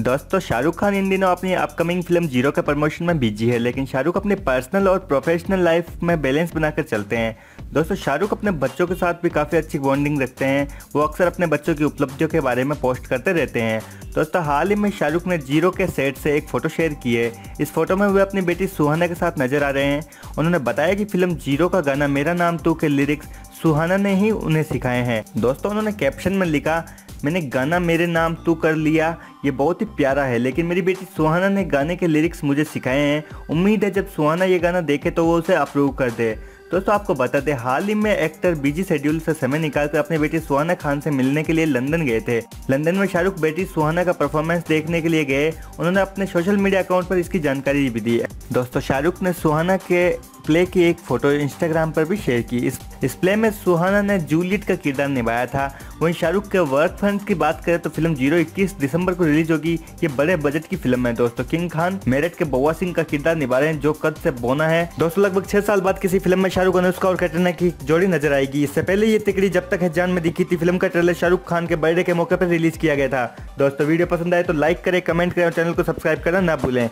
दोस्तों शाहरुख खान इन दिनों अपनी अपकमिंग फ़िल्म ज़ीरो के प्रमोशन में बिज़ी है, लेकिन शाहरुख अपने पर्सनल और प्रोफेशनल लाइफ में बैलेंस बनाकर चलते हैं। दोस्तों शाहरुख अपने बच्चों के साथ भी काफ़ी अच्छी बॉन्डिंग रखते हैं। वो अक्सर अपने बच्चों की उपलब्धियों के बारे में पोस्ट करते रहते हैं। दोस्तों हाल ही में शाहरुख ने ज़ीरो के सेट से एक फ़ोटो शेयर की है इस फ़ोटो में वे अपनी बेटी सुहाना के साथ नज़र आ रहे हैं। उन्होंने बताया कि फ़िल्म ज़ीरो का गाना मेरा नाम तू के लिरिक्स सुहाना ने ही उन्हें सिखाए हैं। दोस्तों उन्होंने कैप्शन में लिखा मैंने गाना मेरे नाम तू कर लिया, ये बहुत ही प्यारा है, लेकिन मेरी बेटी सुहाना ने गाने के लिरिक्स मुझे सिखाए हैं। उम्मीद है जब सुहाना ये गाना देखे तो वो उसे अप्रूव कर दे। दोस्तों, आपको बता दें हाल ही में एक्टर बीजी शेड्यूल से समय निकालकर अपनी बेटी सुहाना खान से मिलने के लिए लंदन गए थे। लंदन में शाहरुख बेटी सुहाना का परफॉर्मेंस देखने के लिए गए। उन्होंने अपने सोशल मीडिया अकाउंट पर इसकी जानकारी भी दी। दोस्तों, शाहरुख ने सुहाना के प्ले की एक फ़ोटो इंस्टाग्राम पर भी शेयर की। इस इस प्ले में सुहाना ने जूलियट का किरदार निभाया था। वहीं शाहरुख के वर्क फंड की बात करें तो फ़िल्म ज़ीरो इक्कीस दिसंबर को रिलीज़ होगी। ये बड़े बजट की फ़िल्म है दोस्तों। किंग खान, मेरठ के बउआ सिंह का किरदार निभा रहे हैं, जो कद से बोना है। दोस्तों, लगभग छह साल बाद किसी फ़िल्म में शाहरुख अनुष्का और कैटरीना की जोड़ी नज़र आएगी। इससे पहले ये तिकड़ी जब तक है जान में दिखी थी, फ़िल्म का ट्रेलर शाहरुख खान के बर्थडे के मौके पर रिलीज़ किया गया था। दोस्तों, वीडियो पसंद आए तो लाइक करें कमेंट करें और चैनल को सब्सक्राइब करना ना भूलें।